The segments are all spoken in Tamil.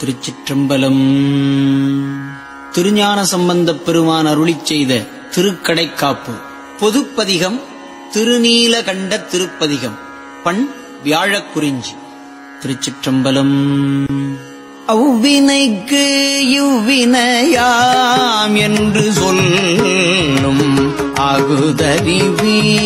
திருச்சிற்றம்பலம். திருஞான சம்பந்தப் பெருமான் அருளிச் செய்த திருக்கடைக்காப்பு. பொதுப்பதிகம் திருநீலகண்ட திருப்பதிகம். பண் வியாழக்குறிஞ்சி. திருச்சிற்றம்பலம். அவ்வினைக்கு இவ்வினையாம் என்று சொல்லும் அகுதறிவீ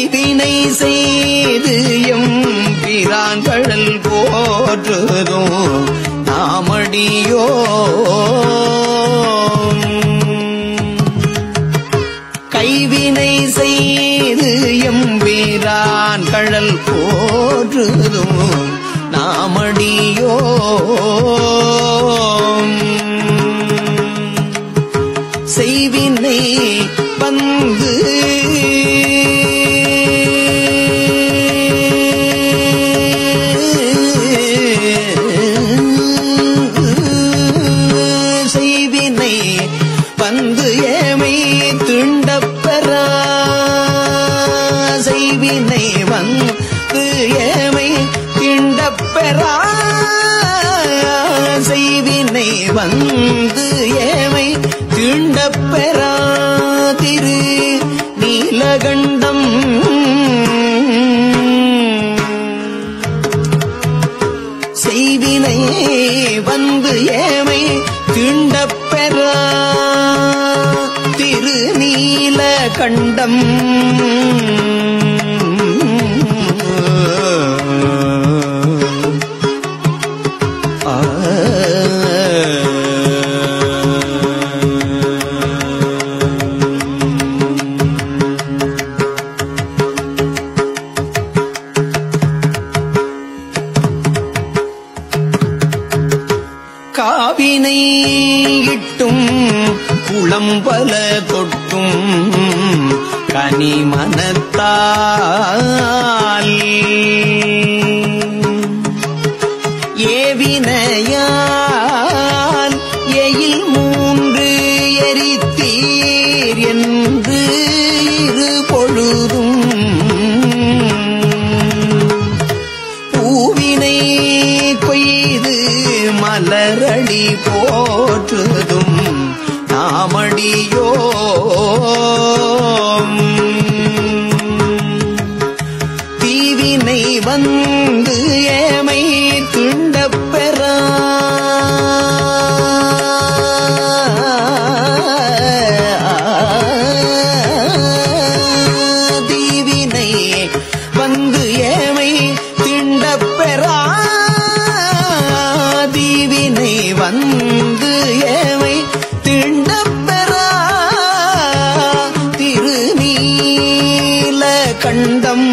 கைவினை செய்து எம் பிரான்கழல் போற்றுதோ நாமடியோ கைவினை செய்து எம் வீரான் கழல் போற்றுதும் நாமடியோ செய்வினை வந்து ஏமை திண்டப்பெறா செய்வினை வந்து ஏமை திண்டப்பெறா திரு நீலகண்டம். செய்வினை வந்து ஏமை திண்டப்பெறா திருநீல கண்டம் காவினை இட்டும் குளம்பல தொட்டும் கனிமனத்தால் ஏவினையா கண்டம்.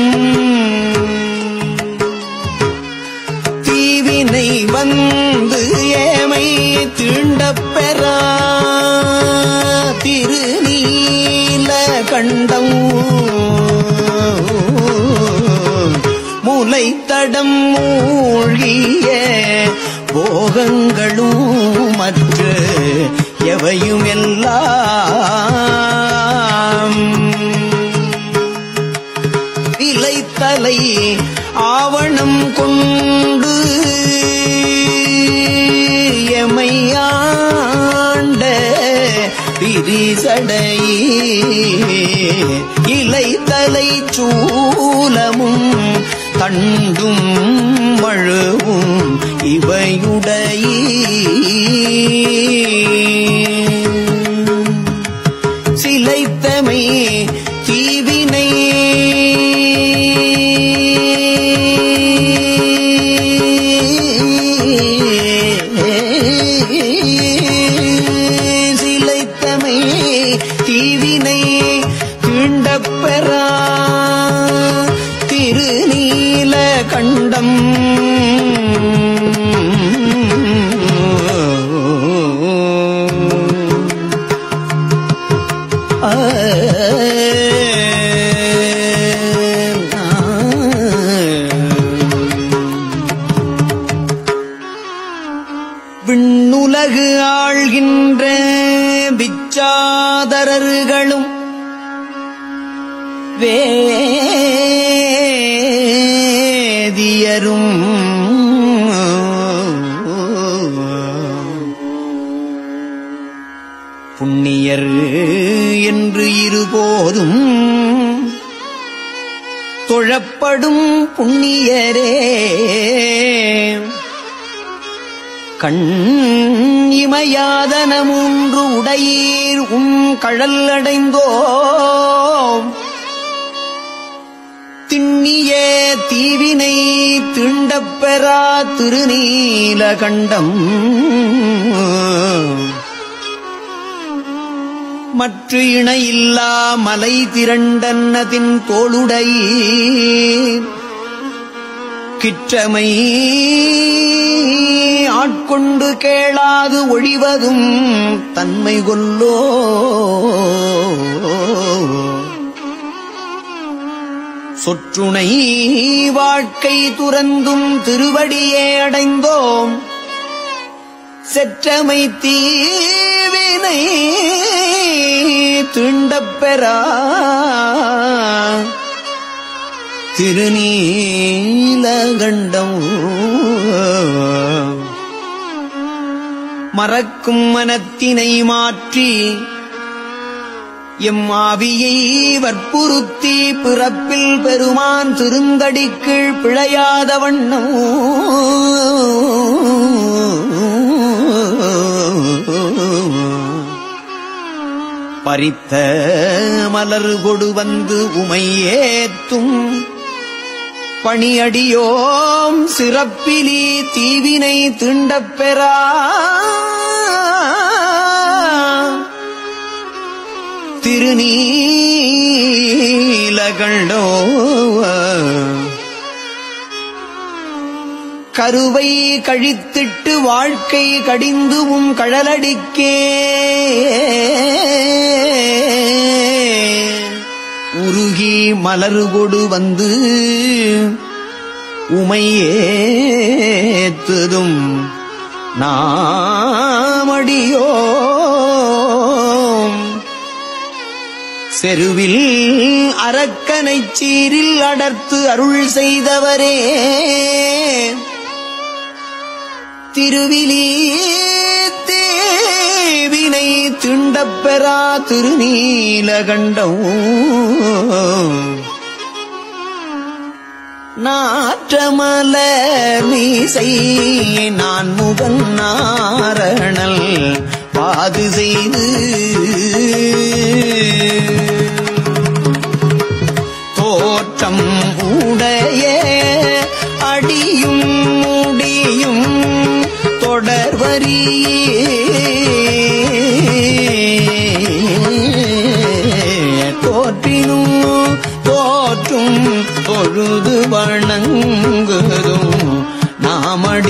தீவினை வந்து ஏமை தீண்டப்பெறா திருநீல கண்டம். முலைத்தடம் மூழ்கிய போகங்களும் மற்ற எவையும் எல்லாம் தலை ஆவணம் கொண்டு எமையாண்ட பிரிசடை இலை தலை சூலமும் தண்டும் மழுவும் இவையுடைய. சிலைத்தமை விச்சாதரர்களும் வேதியரும். புண்ணியர் என்று இருபோதும் தொழப்படும் புண்ணியரே. கண் இமையாதன மூன்று உடையீர் உம் கழல் அடைந்தோம். திண்ணிய தீவினை திண்டப்பெறா திருநீல கண்டம் மற்ற இணையில்லா மலை திரண்டன்னதின் தோளுடை கிற்றமை ஆட்கொண்டு கேளாது ஒழிவதும் தன்மை கொல்லோ சொற்றுணை வாழ்க்கை துறந்தும் திருவடியே அடைந்தோம். செற்றமை தீவினை தீண்டப்பெறா திருநீலகண்டம் மறக்கும் மனத்தினை மாற்றி எம் ஆவியை வற்புறுத்தி பிறப்பில் பெருமான் திருந்தடிக்கீழ் பிழையாத வண்ணம். பறித்த மலர் கொடு வந்து உமையேத்தும் பணியடியோம் சிறப்பிலி தீவினை தீண்டப்பெறா திருநீலகண்டோ கருவை கழித்திட்டு வாழ்க்கை கடிந்துவும் கழலடிக்கே. மலர்கொடு வந்து உமையேத்துதும் நாமடியோ செருவில் அரக்கனை சீரில் அடர்த்து அருள் செய்தவரே. திருவிலி வினை திண்டப்பெறா திருநீலகண்டம். நாற்றமல மீசை நான் முகன் நாரணல் பாது செய்து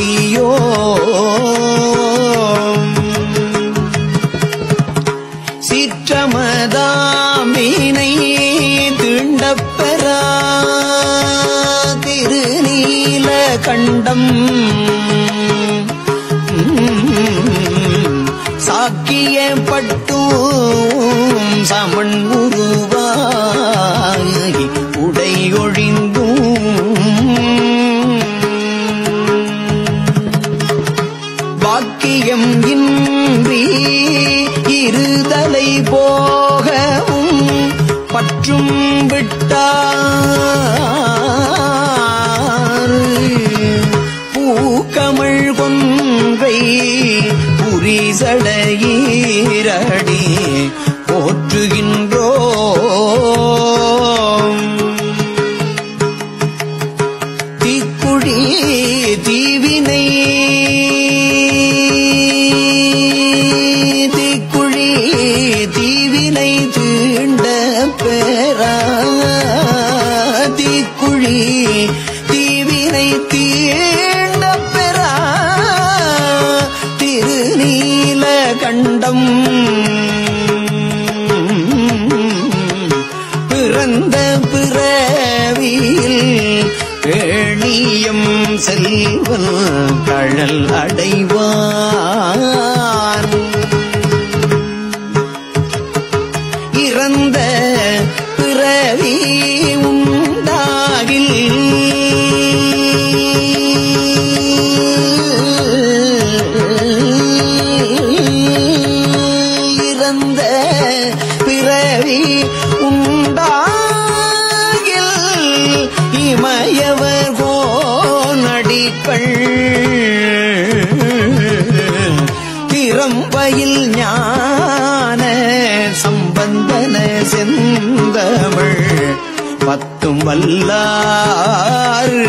நாமடியோ சிற்றமதாமீனை திண்டப்பெறா. திருநீல கண்டம். சாக்கிய பட்டும் சமன் உருவா. புரிசடையீரடி போற்றுகின்றோ தீக்குழி தீவினை தீக்குழி தீவினை தீண்ட பெறா தீக்குழி கழல் அடைவார். கோனடிக்கள் திறம்பயில் ஞான சம்பந்தன செந்தமிழ் பத்தும் வல்லார்